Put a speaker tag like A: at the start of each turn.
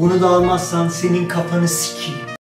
A: Bunu da almazsan senin kafanı sikeyim.